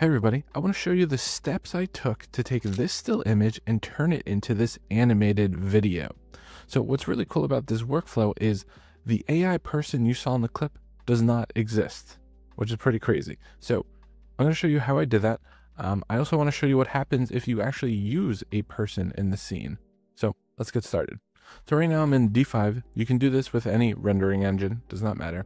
Hey everybody, I want to show you the steps I took to take this still image and turn it into this animated video. So what's really cool about this workflow is the AI person you saw in the clip does not exist, which is pretty crazy. So I'm going to show you how I did that. Um, I also want to show you what happens if you actually use a person in the scene. So let's get started. So right now I'm in D5. You can do this with any rendering engine, does not matter.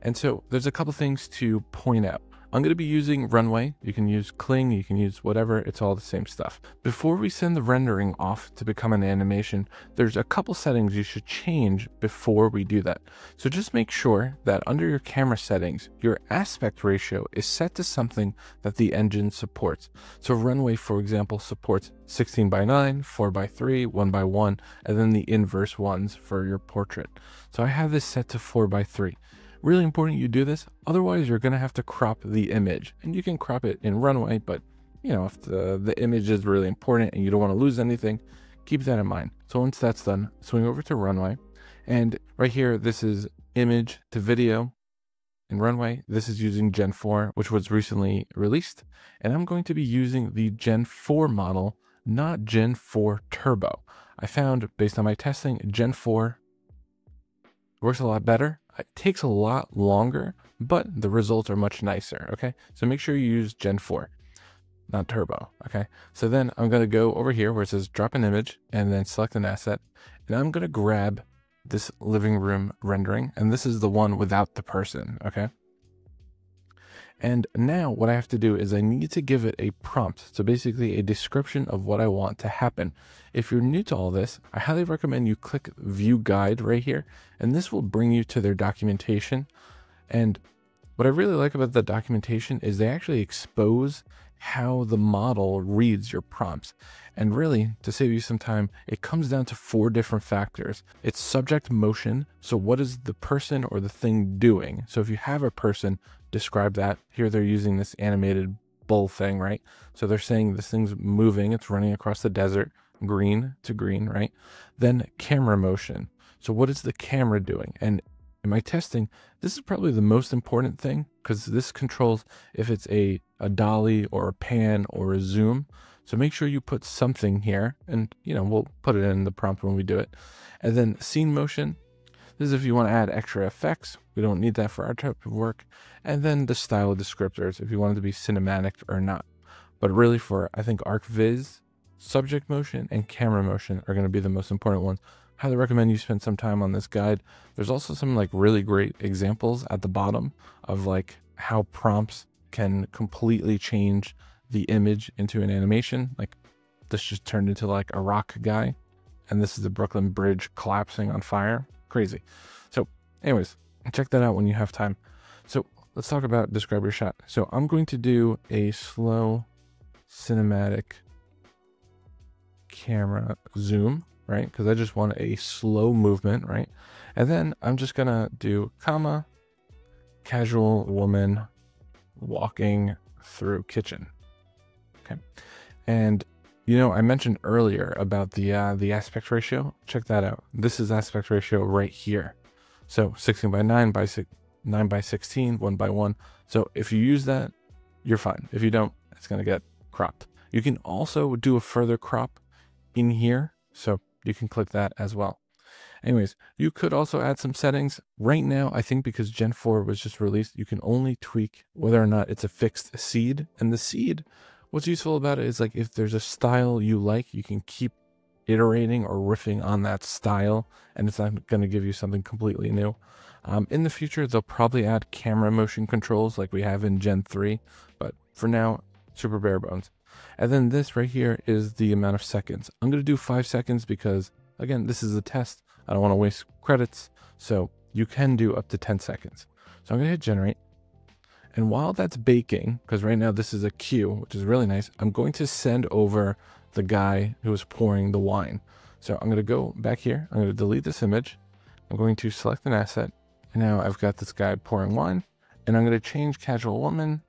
And so there's a couple things to point out. I'm going to be using Runway. You can use Kling, you can use whatever, it's all the same stuff. Before we send the rendering off to become an animation, there's a couple settings you should change before we do that. So just make sure that under your camera settings, your aspect ratio is set to something that the engine supports. So Runway, for example, supports 16 by 9, 4 by 3, 1 by 1, and then the inverse ones for your portrait. So I have this set to 4 by 3. Really important you do this, otherwise you're going to have to crop the image. And you can crop it in Runway, but you know, if the, the image is really important and you don't want to lose anything, keep that in mind. So once that's done, swing over to Runway. And right here, this is image to video in Runway. This is using Gen 4, which was recently released. And I'm going to be using the Gen 4 model, not Gen 4 Turbo. I found, based on my testing, Gen 4 works a lot better it takes a lot longer, but the results are much nicer, okay? So make sure you use Gen 4, not Turbo, okay? So then I'm gonna go over here where it says drop an image and then select an asset. And I'm gonna grab this living room rendering, and this is the one without the person, okay? And now what I have to do is I need to give it a prompt. So basically a description of what I want to happen. If you're new to all this, I highly recommend you click view guide right here, and this will bring you to their documentation. And what I really like about the documentation is they actually expose how the model reads your prompts. And really, to save you some time, it comes down to four different factors. It's subject motion. So what is the person or the thing doing? So if you have a person, describe that. Here they're using this animated bull thing, right? So they're saying this thing's moving, it's running across the desert, green to green, right? Then camera motion. So what is the camera doing? And in my testing, this is probably the most important thing because this controls if it's a, a dolly or a pan or a zoom. So make sure you put something here and, you know, we'll put it in the prompt when we do it. And then scene motion. This is if you want to add extra effects. We don't need that for our type of work. And then the style descriptors if you want it to be cinematic or not. But really for, I think, ArchViz, subject motion and camera motion are going to be the most important ones highly recommend you spend some time on this guide. There's also some like really great examples at the bottom of like how prompts can completely change the image into an animation. Like this just turned into like a rock guy. And this is the Brooklyn Bridge collapsing on fire. Crazy. So anyways, check that out when you have time. So let's talk about describe your shot. So I'm going to do a slow cinematic camera zoom right? Because I just want a slow movement, right? And then I'm just gonna do comma, casual woman walking through kitchen. Okay. And you know, I mentioned earlier about the uh, the aspect ratio. Check that out. This is aspect ratio right here. So 16 by 9 by 6, 9 by 16, 1 by 1. So if you use that, you're fine. If you don't, it's going to get cropped. You can also do a further crop in here. So you can click that as well. Anyways, you could also add some settings. Right now, I think because Gen 4 was just released, you can only tweak whether or not it's a fixed seed. And the seed, what's useful about it is like if there's a style you like, you can keep iterating or riffing on that style and it's not going to give you something completely new. Um, in the future, they'll probably add camera motion controls like we have in Gen 3, but for now, super bare bones. And then this right here is the amount of seconds. I'm going to do five seconds because, again, this is a test. I don't want to waste credits. So you can do up to 10 seconds. So I'm going to hit generate. And while that's baking, because right now this is a queue, which is really nice, I'm going to send over the guy who is pouring the wine. So I'm going to go back here. I'm going to delete this image. I'm going to select an asset. And now I've got this guy pouring wine. And I'm going to change casual woman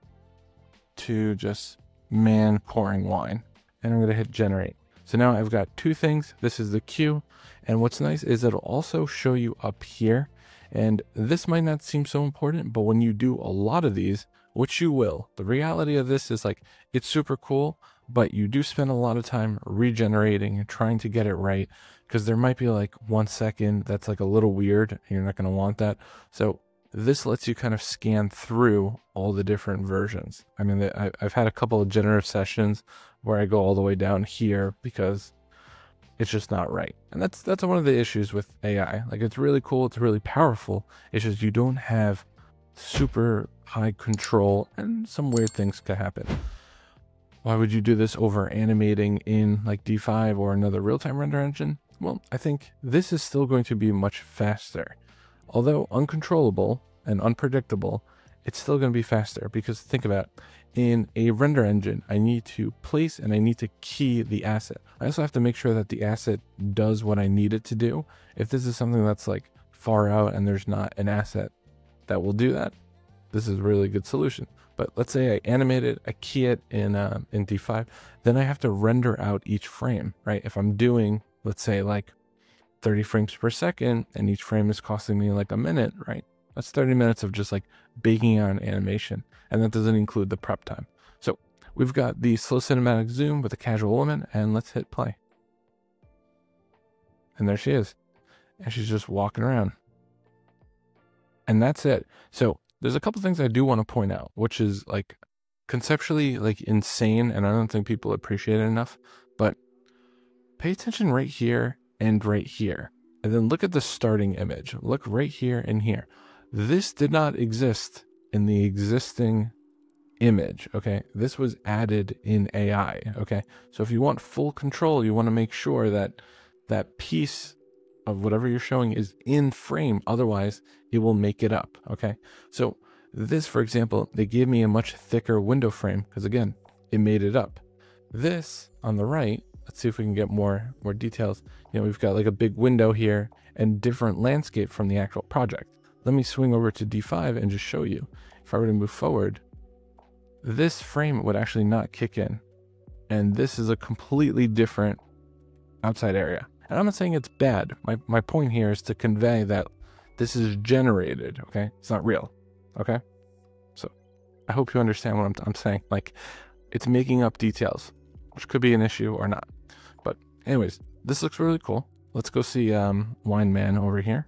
to just man pouring wine. And I'm going to hit generate. So now I've got two things. This is the queue. And what's nice is it'll also show you up here. And this might not seem so important, but when you do a lot of these, which you will. The reality of this is like, it's super cool, but you do spend a lot of time regenerating and trying to get it right because there might be like one second that's like a little weird you're not going to want that. So this lets you kind of scan through all the different versions. I mean, I've had a couple of generative sessions where I go all the way down here because it's just not right. And that's that's one of the issues with AI. Like it's really cool, it's really powerful. It's just you don't have super high control and some weird things could happen. Why would you do this over animating in like D5 or another real-time render engine? Well, I think this is still going to be much faster. Although uncontrollable and unpredictable, it's still going to be faster because think about it. in a render engine, I need to place and I need to key the asset. I also have to make sure that the asset does what I need it to do. If this is something that's like far out and there's not an asset that will do that, this is a really good solution. But let's say I animate it, I key it in uh, in D5, then I have to render out each frame, right? If I'm doing, let's say like 30 frames per second and each frame is costing me like a minute, right? That's 30 minutes of just like baking on animation. And that doesn't include the prep time. So we've got the slow cinematic zoom with a casual woman and let's hit play. And there she is. And she's just walking around. And that's it. So there's a couple things I do want to point out, which is like conceptually like insane. And I don't think people appreciate it enough, but pay attention right here and right here. And then look at the starting image. Look right here and here. This did not exist in the existing image. Okay. This was added in AI. Okay. So if you want full control, you want to make sure that that piece of whatever you're showing is in frame. Otherwise, it will make it up. Okay. So this, for example, they gave me a much thicker window frame because again, it made it up. This on the right, let's see if we can get more more details. You know, we've got like a big window here and different landscape from the actual project. Let me swing over to D5 and just show you. If I were to move forward, this frame would actually not kick in. And this is a completely different outside area. And I'm not saying it's bad. My, my point here is to convey that this is generated, okay? It's not real, okay? So I hope you understand what I'm, I'm saying. Like, it's making up details, which could be an issue or not. But anyways, this looks really cool. Let's go see um, Wine Man over here.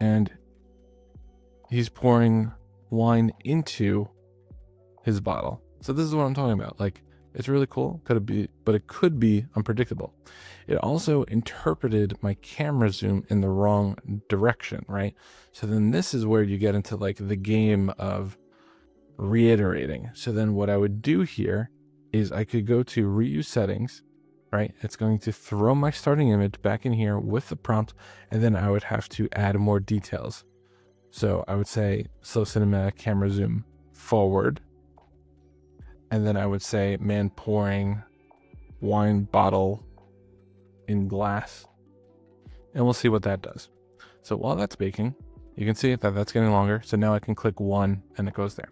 And he's pouring wine into his bottle. So this is what I'm talking about. Like it's really cool. Could it be, but it could be unpredictable. It also interpreted my camera zoom in the wrong direction, right? So then this is where you get into like the game of reiterating. So then what I would do here is I could go to reuse settings, right? It's going to throw my starting image back in here with the prompt, and then I would have to add more details. So I would say slow cinematic camera zoom forward. And then I would say man pouring wine bottle in glass. And we'll see what that does. So while that's baking, you can see that that's getting longer. So now I can click one and it goes there.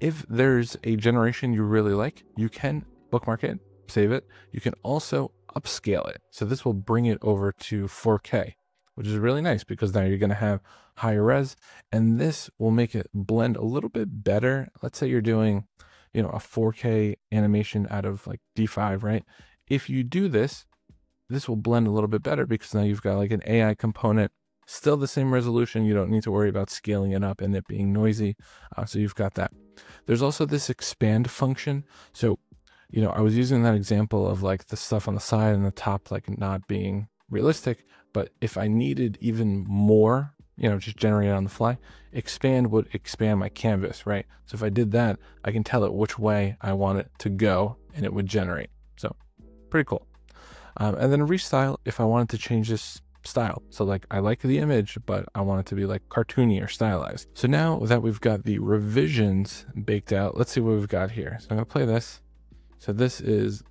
If there's a generation you really like, you can bookmark it, save it. You can also upscale it. So this will bring it over to 4K which is really nice because now you're going to have higher res and this will make it blend a little bit better. Let's say you're doing, you know, a 4K animation out of like D5, right? If you do this, this will blend a little bit better because now you've got like an AI component, still the same resolution. You don't need to worry about scaling it up and it being noisy. Uh, so you've got that. There's also this expand function. So, you know, I was using that example of like the stuff on the side and the top, like not being realistic. But if I needed even more, you know, just generate it on the fly, expand would expand my canvas, right? So if I did that, I can tell it which way I want it to go and it would generate. So pretty cool. Um, and then restyle if I wanted to change this style. So like I like the image, but I want it to be like cartoony or stylized. So now that we've got the revisions baked out, let's see what we've got here. So I'm gonna play this. So this is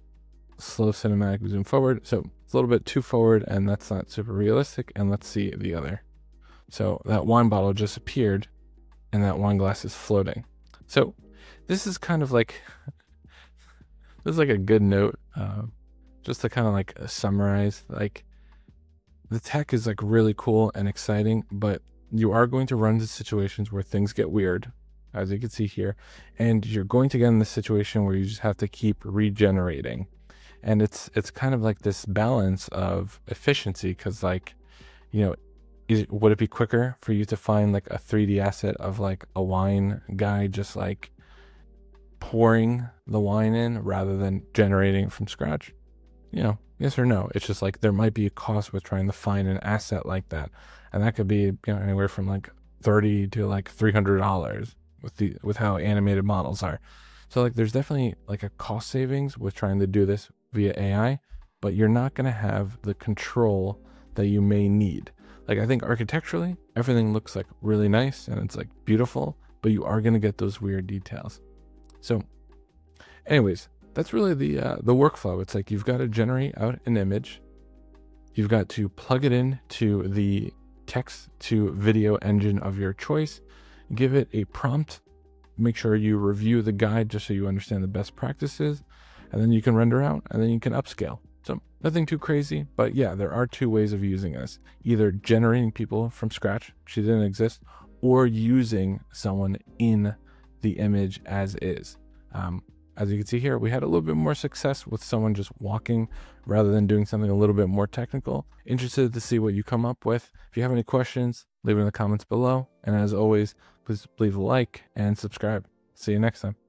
slow cinematic zoom forward. So it's a little bit too forward and that's not super realistic. And let's see the other. So that wine bottle just appeared and that wine glass is floating. So this is kind of like, this is like a good note, uh, just to kind of like summarize, like the tech is like really cool and exciting, but you are going to run into situations where things get weird as you can see here, and you're going to get in this situation where you just have to keep regenerating. And it's it's kind of like this balance of efficiency because like, you know, is, would it be quicker for you to find like a 3D asset of like a wine guy just like pouring the wine in rather than generating from scratch? You know, yes or no. It's just like there might be a cost with trying to find an asset like that. And that could be, you know, anywhere from like 30 to like $300 with the with how animated models are. So like there's definitely like a cost savings with trying to do this via AI, but you're not going to have the control that you may need. Like I think architecturally, everything looks like really nice and it's like beautiful, but you are going to get those weird details. So anyways, that's really the uh, the workflow. It's like you've got to generate out an image. You've got to plug it in to the text to video engine of your choice give it a prompt. Make sure you review the guide just so you understand the best practices, and then you can render out and then you can upscale. So nothing too crazy, but yeah, there are two ways of using this either generating people from scratch, she didn't exist, or using someone in the image as is. Um, as you can see here, we had a little bit more success with someone just walking rather than doing something a little bit more technical. Interested to see what you come up with. If you have any questions, leave it in the comments below. And as always, please leave a like and subscribe. See you next time.